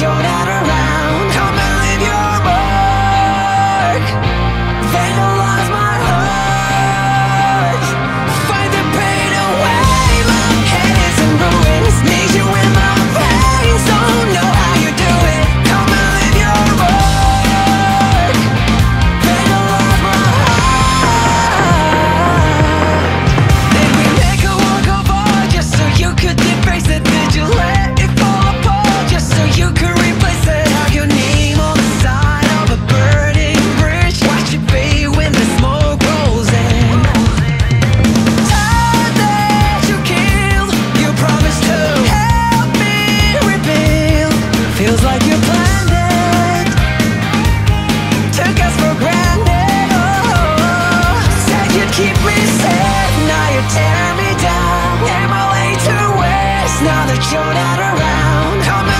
you're not Turn not around,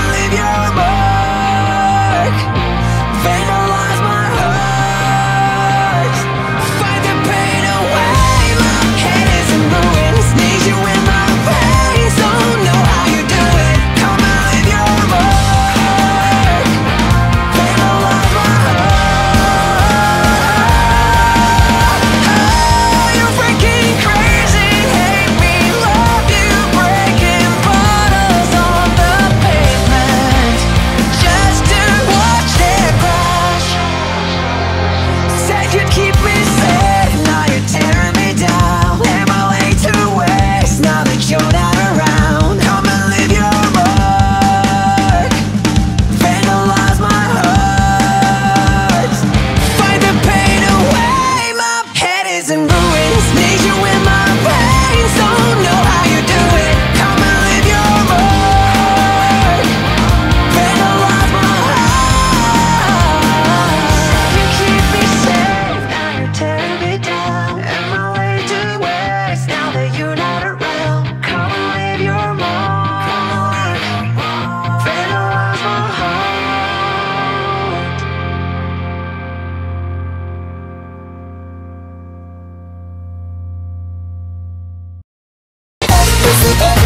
music.